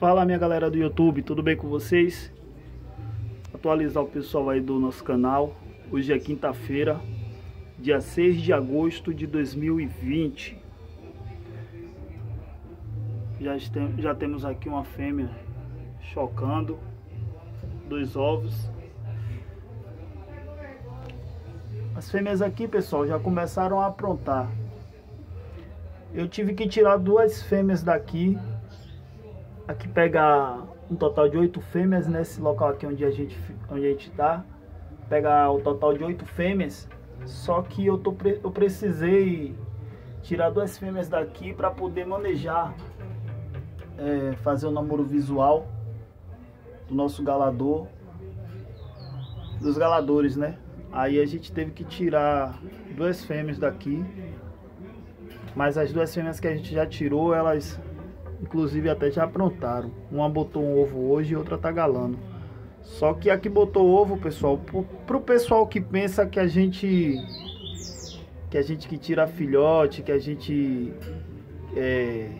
Fala minha galera do YouTube, tudo bem com vocês? Atualizar o pessoal aí do nosso canal. Hoje é quinta-feira, dia 6 de agosto de 2020. Já, já temos aqui uma fêmea chocando, dois ovos. As fêmeas aqui, pessoal, já começaram a aprontar. Eu tive que tirar duas fêmeas daqui Aqui pega um total de oito fêmeas nesse local aqui onde a gente onde a gente tá. Pega o total de oito fêmeas. Só que eu tô eu precisei tirar duas fêmeas daqui para poder manejar, é, fazer o namoro visual do nosso galador, dos galadores, né? Aí a gente teve que tirar duas fêmeas daqui, mas as duas fêmeas que a gente já tirou, elas Inclusive até já aprontaram. Uma botou um ovo hoje e outra tá galando. Só que a que botou ovo, pessoal, pro, pro pessoal que pensa que a gente que a gente que tira filhote, que a gente é,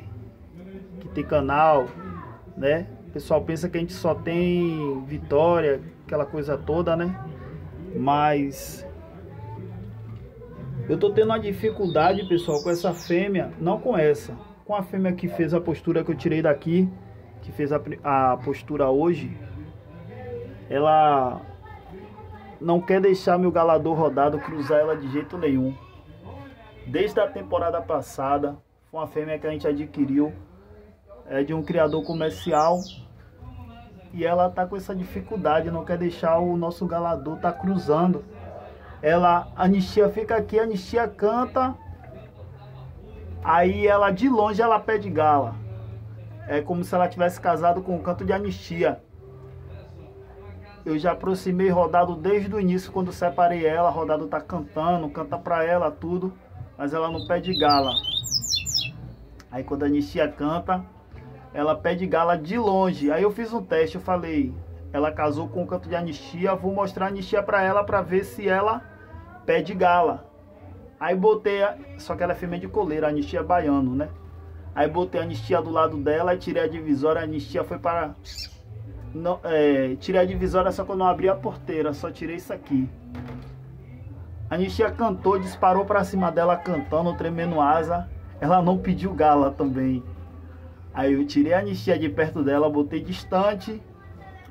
que tem canal, né? O pessoal pensa que a gente só tem vitória, aquela coisa toda, né? Mas eu tô tendo uma dificuldade, pessoal, com essa fêmea, não com essa com a fêmea que fez a postura que eu tirei daqui, que fez a, a postura hoje, ela não quer deixar meu galador rodado cruzar ela de jeito nenhum. Desde a temporada passada, foi uma fêmea que a gente adquiriu é de um criador comercial e ela tá com essa dificuldade, não quer deixar o nosso galador tá cruzando. Ela, a Anistia fica aqui, a Anistia canta, Aí ela de longe ela pede gala. É como se ela tivesse casado com o canto de anistia. Eu já aproximei Rodado desde o início quando separei ela. Rodado tá cantando, canta pra ela tudo, mas ela não pede gala. Aí quando a anistia canta, ela pede gala de longe. Aí eu fiz um teste, eu falei, ela casou com o canto de anistia, vou mostrar a anistia pra ela pra ver se ela pede gala. Aí botei, a, só que ela é fêmea de coleira, a anistia baiano, né? Aí botei a anistia do lado dela tirei a divisória, a anistia foi para... Não, é, tirei a divisória só que eu não abri a porteira, só tirei isso aqui. A anistia cantou, disparou para cima dela cantando, tremendo asa. Ela não pediu gala também. Aí eu tirei a anistia de perto dela, botei distante.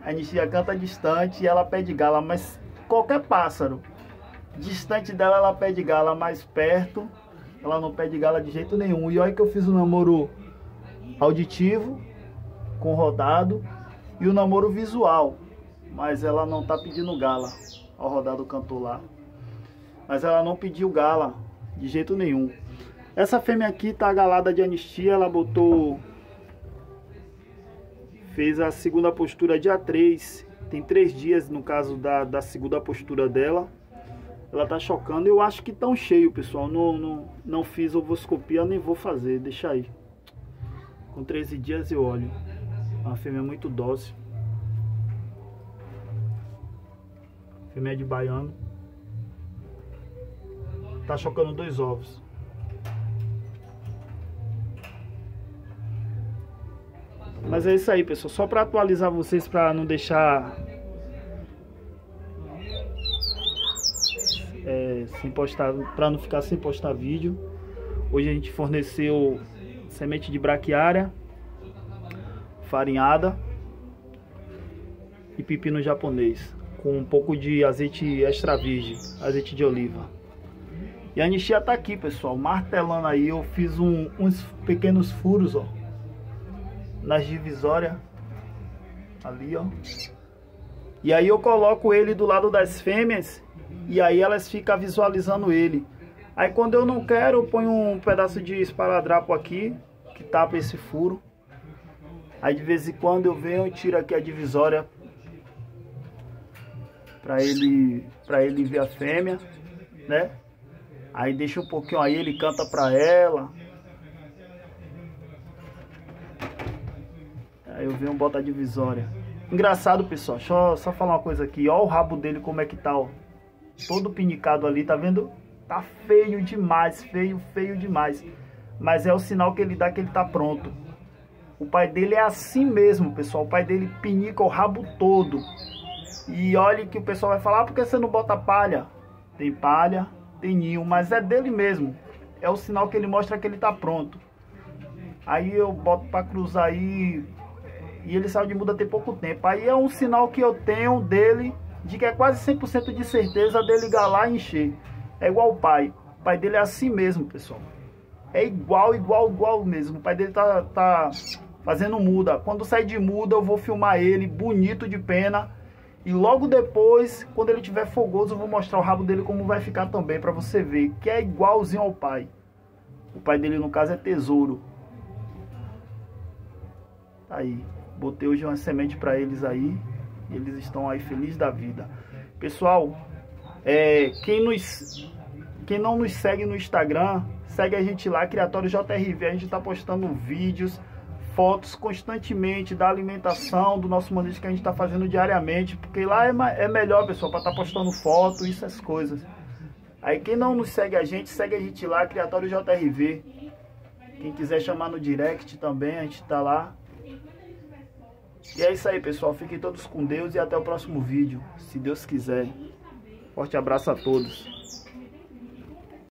A anistia canta distante e ela pede gala, mas qualquer pássaro Distante dela, ela pede gala mais perto. Ela não pede gala de jeito nenhum. E olha que eu fiz o um namoro auditivo, com rodado, e o um namoro visual. Mas ela não tá pedindo gala. Ó, o rodado cantou lá. Mas ela não pediu gala de jeito nenhum. Essa fêmea aqui tá galada de anistia. Ela botou... Fez a segunda postura dia 3. Tem três dias no caso da, da segunda postura dela. Ela tá chocando. Eu acho que tão cheio, pessoal. Não, não, não fiz ovoscopia, nem vou fazer. Deixa aí. Com 13 dias eu olho. Uma fêmea muito dócil. Fêmea de baiano. Tá chocando dois ovos. Mas é isso aí, pessoal. Só para atualizar vocês, para não deixar é, sem postar, para não ficar sem postar vídeo. Hoje a gente forneceu semente de braquiária, farinhada e pepino japonês com um pouco de azeite extra virgem, azeite de oliva. E a anistia tá aqui, pessoal, martelando aí. Eu fiz um, uns pequenos furos, ó, nas divisórias ali, ó. E aí eu coloco ele do lado das fêmeas e aí elas ficam visualizando ele. Aí quando eu não quero, eu ponho um pedaço de esparadrapo aqui, que tapa esse furo. Aí de vez em quando eu venho e tiro aqui a divisória para ele para ele ver a fêmea, né? Aí deixa um pouquinho aí, ele canta para ela. Aí eu venho botar a divisória. Engraçado, pessoal. Eu só falar uma coisa aqui. Olha o rabo dele como é que tá, ó todo pinicado ali, tá vendo? Tá feio demais, feio, feio demais. Mas é o sinal que ele dá que ele tá pronto. O pai dele é assim mesmo, pessoal. O pai dele pinica o rabo todo. E olha que o pessoal vai falar, ah, por que você não bota palha? Tem palha, tem ninho, mas é dele mesmo. É o sinal que ele mostra que ele tá pronto. Aí eu boto para cruzar aí e ele saiu de muda tem pouco tempo. Aí é um sinal que eu tenho dele de que é quase 100% de certeza dele galar e encher. É igual o pai. O pai dele é assim mesmo, pessoal. É igual, igual, igual mesmo. O pai dele tá, tá fazendo muda. Quando sai de muda, eu vou filmar ele bonito de pena. E logo depois, quando ele tiver fogoso, eu vou mostrar o rabo dele como vai ficar também, para você ver que é igualzinho ao pai. O pai dele, no caso, é tesouro. Tá aí. Botei hoje uma semente para eles aí. Eles estão aí felizes da vida. Pessoal, é, quem, nos, quem não nos segue no Instagram, segue a gente lá, Criatório JRV. A gente está postando vídeos, fotos constantemente da alimentação, do nosso manejo que a gente está fazendo diariamente. Porque lá é, é melhor, pessoal, para estar tá postando foto, essas coisas. Aí quem não nos segue a gente, segue a gente lá, Criatório JRV. Quem quiser chamar no direct também, a gente está lá. E é isso aí, pessoal. Fiquem todos com Deus e até o próximo vídeo, se Deus quiser. Forte abraço a todos.